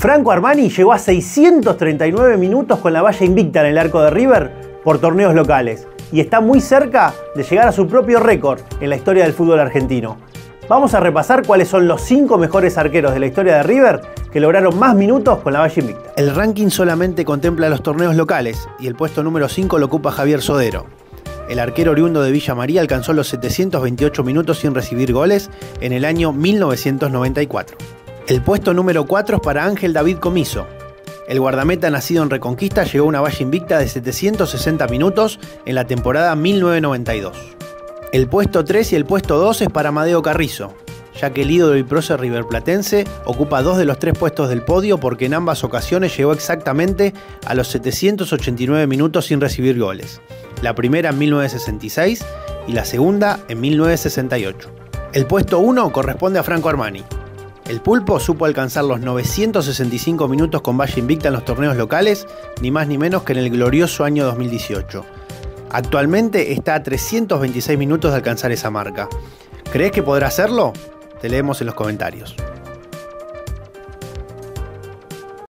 Franco Armani llegó a 639 minutos con la valla invicta en el arco de River por torneos locales y está muy cerca de llegar a su propio récord en la historia del fútbol argentino. Vamos a repasar cuáles son los 5 mejores arqueros de la historia de River que lograron más minutos con la valla invicta. El ranking solamente contempla los torneos locales y el puesto número 5 lo ocupa Javier Sodero. El arquero oriundo de Villa María alcanzó los 728 minutos sin recibir goles en el año 1994. El puesto número 4 es para Ángel David Comiso. El guardameta nacido en Reconquista llegó a una valla invicta de 760 minutos en la temporada 1992. El puesto 3 y el puesto 2 es para Amadeo Carrizo, ya que el ídolo y prócer riverplatense ocupa dos de los tres puestos del podio porque en ambas ocasiones llegó exactamente a los 789 minutos sin recibir goles. La primera en 1966 y la segunda en 1968. El puesto 1 corresponde a Franco Armani, el pulpo supo alcanzar los 965 minutos con valla invicta en los torneos locales, ni más ni menos que en el glorioso año 2018. Actualmente está a 326 minutos de alcanzar esa marca. ¿Crees que podrá hacerlo? Te leemos en los comentarios.